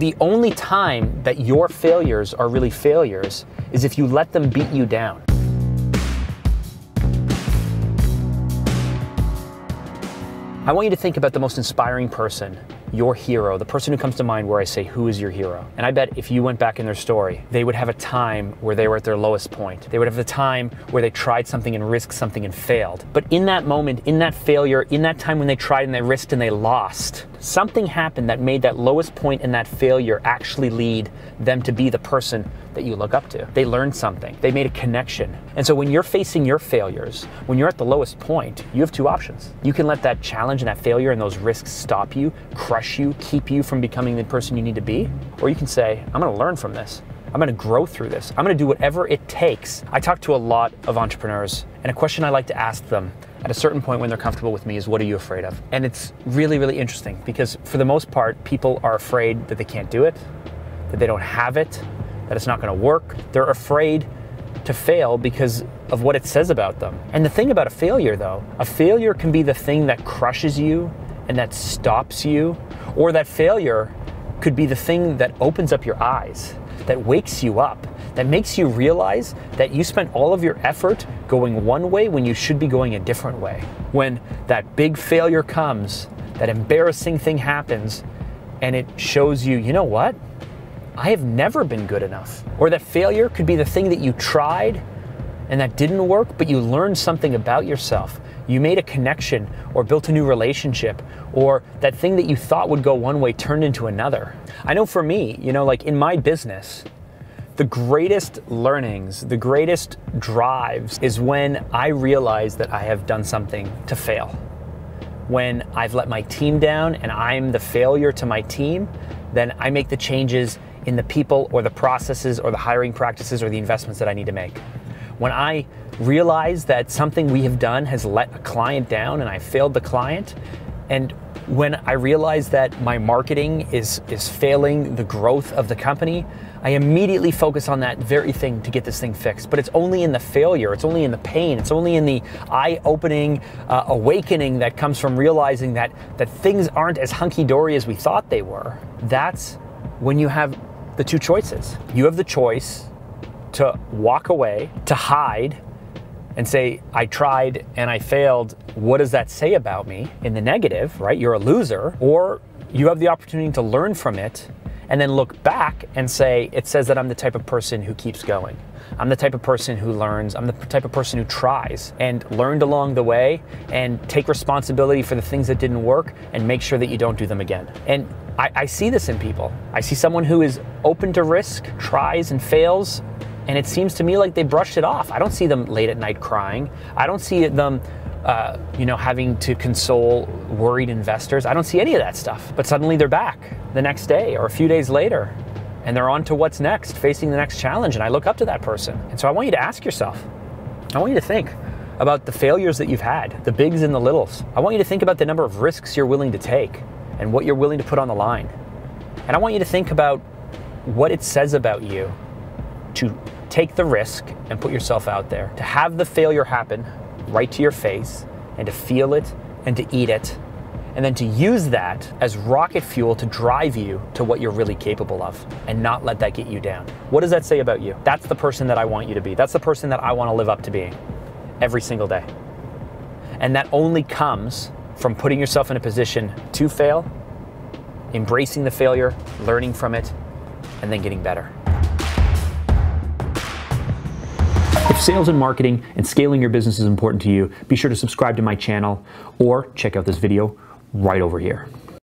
The only time that your failures are really failures is if you let them beat you down. I want you to think about the most inspiring person, your hero, the person who comes to mind where I say, Who is your hero? And I bet if you went back in their story, they would have a time where they were at their lowest point. They would have the time where they tried something and risked something and failed. But in that moment, in that failure, in that time when they tried and they risked and they lost, something happened that made that lowest point in that failure actually lead them to be the person that you look up to. They learned something, they made a connection. And so when you're facing your failures, when you're at the lowest point, you have two options. You can let that challenge and that failure and those risks stop you, crush you, keep you from becoming the person you need to be, or you can say, I'm gonna learn from this. I'm gonna grow through this. I'm gonna do whatever it takes. I talk to a lot of entrepreneurs, and a question I like to ask them at a certain point when they're comfortable with me is what are you afraid of? And it's really, really interesting because for the most part, people are afraid that they can't do it, that they don't have it, that it's not gonna work. They're afraid to fail because of what it says about them. And the thing about a failure, though, a failure can be the thing that crushes you and that stops you, or that failure could be the thing that opens up your eyes, that wakes you up, that makes you realize that you spent all of your effort going one way when you should be going a different way. When that big failure comes, that embarrassing thing happens, and it shows you, you know what? I have never been good enough. Or that failure could be the thing that you tried and that didn't work, but you learned something about yourself. You made a connection or built a new relationship, or that thing that you thought would go one way turned into another. I know for me, you know, like in my business, the greatest learnings, the greatest drives is when I realize that I have done something to fail. When I've let my team down and I'm the failure to my team, then I make the changes in the people or the processes or the hiring practices or the investments that I need to make. When I realize that something we have done has let a client down and I failed the client, and when I realize that my marketing is, is failing the growth of the company, I immediately focus on that very thing to get this thing fixed. But it's only in the failure, it's only in the pain, it's only in the eye opening uh, awakening that comes from realizing that, that things aren't as hunky dory as we thought they were. That's when you have the two choices. You have the choice to walk away, to hide, and say, I tried and I failed. What does that say about me in the negative, right? You're a loser. Or you have the opportunity to learn from it and then look back and say, it says that I'm the type of person who keeps going. I'm the type of person who learns. I'm the type of person who tries and learned along the way and take responsibility for the things that didn't work and make sure that you don't do them again. And I, I see this in people. I see someone who is open to risk, tries and fails, and it seems to me like they brushed it off. I don't see them late at night crying. I don't see them, uh, you know, having to console worried investors. I don't see any of that stuff. But suddenly they're back the next day or a few days later, and they're on to what's next, facing the next challenge. And I look up to that person. And so I want you to ask yourself. I want you to think about the failures that you've had, the bigs and the littles. I want you to think about the number of risks you're willing to take and what you're willing to put on the line. And I want you to think about what it says about you to take the risk and put yourself out there, to have the failure happen right to your face, and to feel it and to eat it, and then to use that as rocket fuel to drive you to what you're really capable of and not let that get you down. What does that say about you? That's the person that I want you to be. That's the person that I want to live up to being every single day. And that only comes from putting yourself in a position to fail, embracing the failure, learning from it, and then getting better. Sales and marketing and scaling your business is important to you, be sure to subscribe to my channel or check out this video right over here.